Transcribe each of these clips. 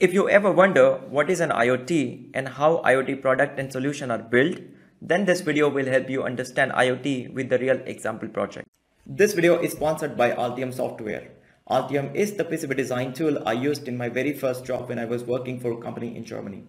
If you ever wonder what is an IoT and how IoT product and solution are built, then this video will help you understand IoT with the real example project. This video is sponsored by Altium Software. Altium is the PCB design tool I used in my very first job when I was working for a company in Germany.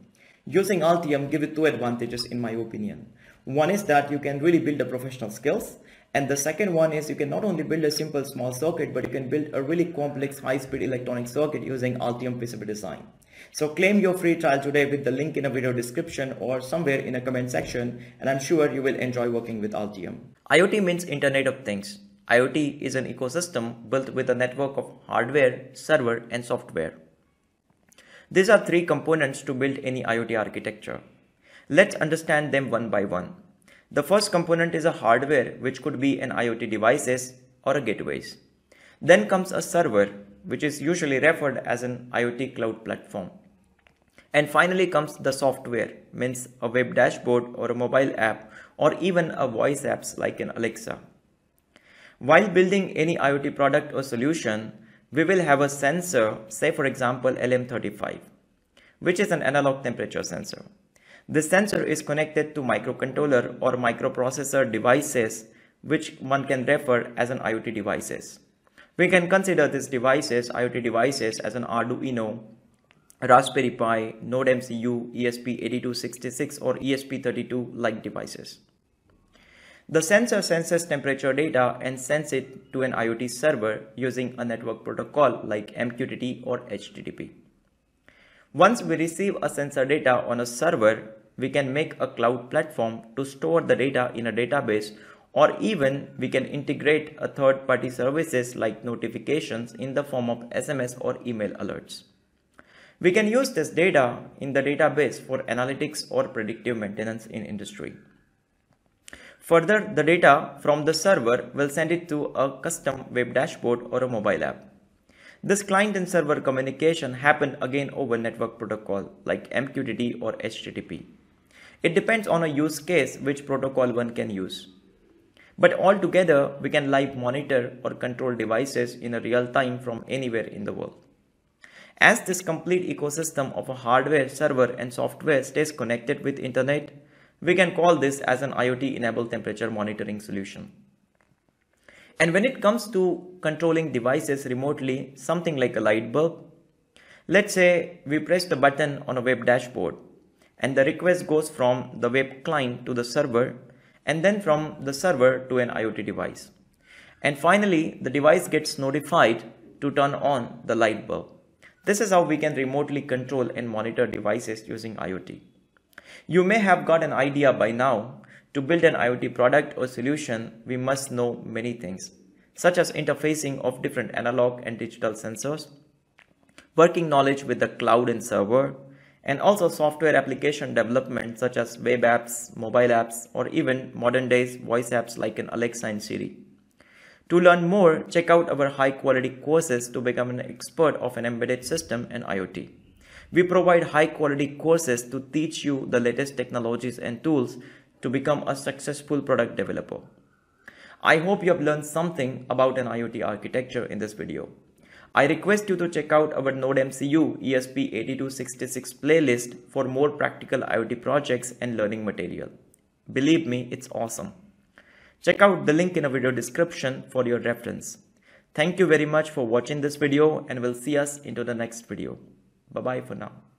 Using Altium gives you two advantages in my opinion. One is that you can really build the professional skills and the second one is you can not only build a simple small circuit but you can build a really complex high-speed electronic circuit using Altium PCB design. So claim your free trial today with the link in a video description or somewhere in a comment section and I'm sure you will enjoy working with Altium. IoT means Internet of Things. IoT is an ecosystem built with a network of hardware, server and software. These are three components to build any IoT architecture. Let's understand them one by one. The first component is a hardware which could be an IoT devices or a gateways. Then comes a server which is usually referred as an IoT cloud platform. And finally comes the software, means a web dashboard or a mobile app or even a voice apps like an Alexa. While building any IoT product or solution, we will have a sensor, say for example LM35, which is an analog temperature sensor. This sensor is connected to microcontroller or microprocessor devices which one can refer as an IoT devices. We can consider these devices, IoT devices as an Arduino, Raspberry Pi, Node MCU, ESP8266 or ESP32 like devices. The sensor senses temperature data and sends it to an IoT server using a network protocol like MQTT or HTTP. Once we receive a sensor data on a server, we can make a cloud platform to store the data in a database or even we can integrate a third party services like notifications in the form of SMS or email alerts. We can use this data in the database for analytics or predictive maintenance in industry. Further, the data from the server will send it to a custom web dashboard or a mobile app. This client and server communication happen again over network protocol like MQTT or HTTP. It depends on a use case which protocol one can use. But altogether, we can live monitor or control devices in a real time from anywhere in the world. As this complete ecosystem of a hardware, server and software stays connected with internet, we can call this as an IoT enabled temperature monitoring solution. And when it comes to controlling devices remotely, something like a light bulb, let's say we press the button on a web dashboard and the request goes from the web client to the server and then from the server to an IoT device. And finally, the device gets notified to turn on the light bulb. This is how we can remotely control and monitor devices using IoT. You may have got an idea by now. To build an IoT product or solution, we must know many things, such as interfacing of different analog and digital sensors, working knowledge with the cloud and server, and also software application development such as web apps, mobile apps, or even modern days voice apps like an Alexa and Siri. To learn more, check out our high quality courses to become an expert of an embedded system and IoT. We provide high quality courses to teach you the latest technologies and tools to become a successful product developer. I hope you have learned something about an IoT architecture in this video. I request you to check out our Node MCU ESP8266 playlist for more practical IoT projects and learning material. Believe me, it's awesome. Check out the link in the video description for your reference. Thank you very much for watching this video and we'll see us into the next video. Bye bye for now.